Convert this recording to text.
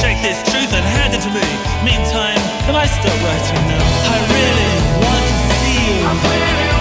Shake this truth and hand it to me. Meantime, can I stop writing now? I really want to see you.